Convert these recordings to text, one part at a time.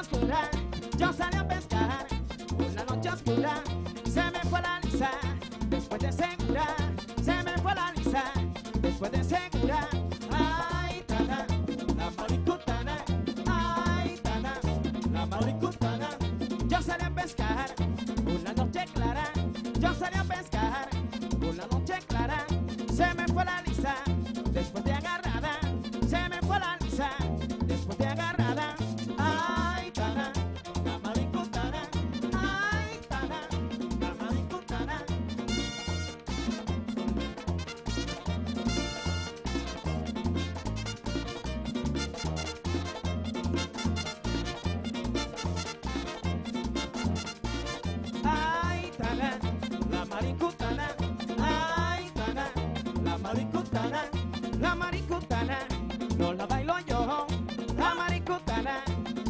oscura, yo salí a pescar. Una noche oscura, se me fue la lisa. Después de segura, se me fue la lisa. Después de segura, ay, tana, la maricutana. Ay, tana, la maricutana. Yo salí a pescar. Una noche clara, yo salí a pescar. Una noche clara, se me fue la lisa. Después de agarrada, se me fue la lisa.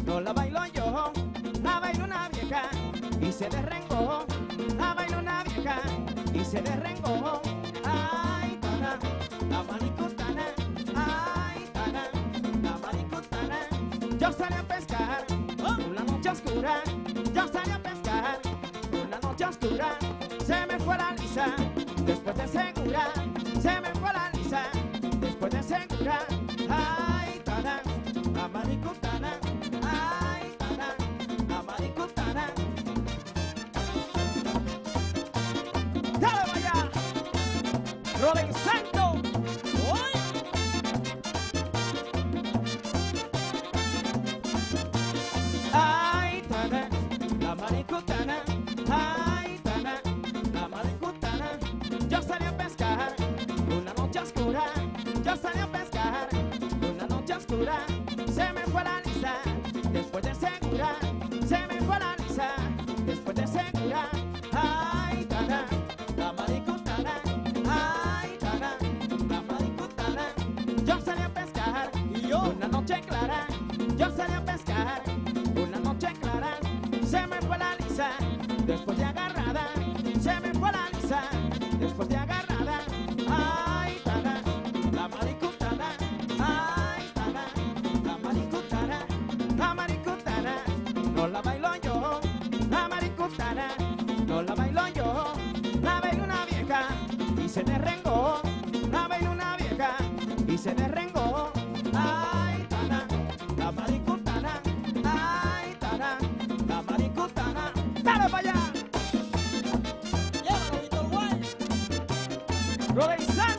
No la bailo yo. La baila una vieja y se derrengó. La baila una vieja y se derrengó. Ay, tana, la maricutana. Ay, tana, la maricutana. Yo salí a pescar una noche oscura. Yo salí a pescar una noche oscura. Se me fue la lisa. Después de segura, se me fue ¡Rolling Santo! Ay, tana, la maricutana. Ay, tana, la maricutana. Yo salí a pescar una noche oscura. Yo salí a pescar una noche oscura. Se me fue la lisa. Después de agarrada, se me fue la lisa. Después de agarrada, ay, tana, la maricutana. Ay, tana, la maricutana. La maricutana, no la bailo yo. La maricutana, no la bailo yo. La baila una vieja y se derrengó. La Rolei, sai!